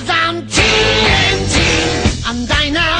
Cause I'm TNT, I'm dynamite.